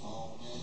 small